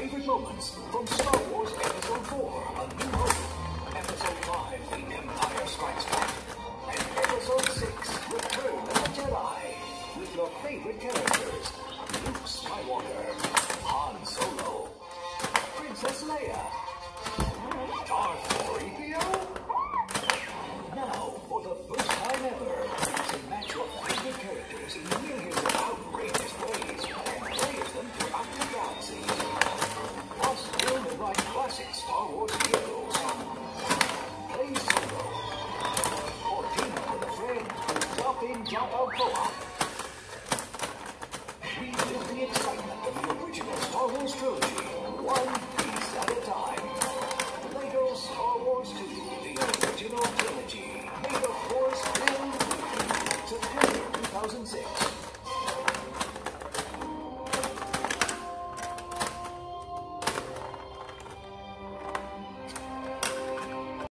favorite moments from Star Wars Episode 4, A New Hope, Episode 5, The Empire Strikes Back, and Episode 6, Return of the Jedi, with your favorite characters, Luke Skywalker, Han Solo, Princess Leia, Darth Vader. Now, for the first time ever, you can match your favorite characters in millions of outrageous